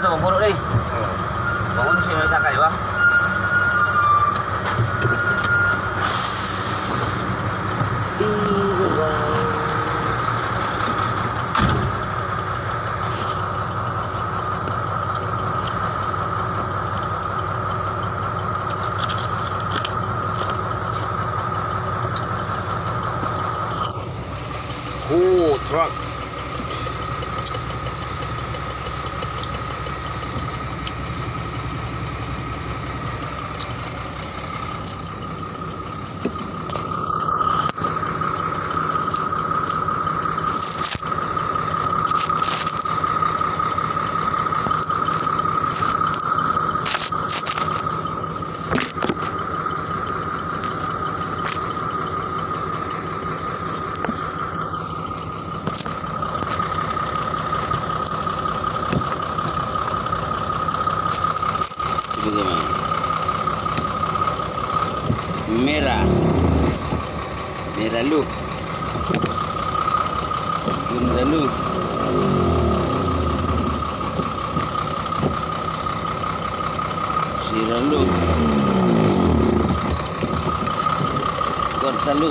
tu buruk ni. Bangun sini boleh sakai juga. Oh, truck. teman hmm. merah merah lu sidin lu sidin lu kota lu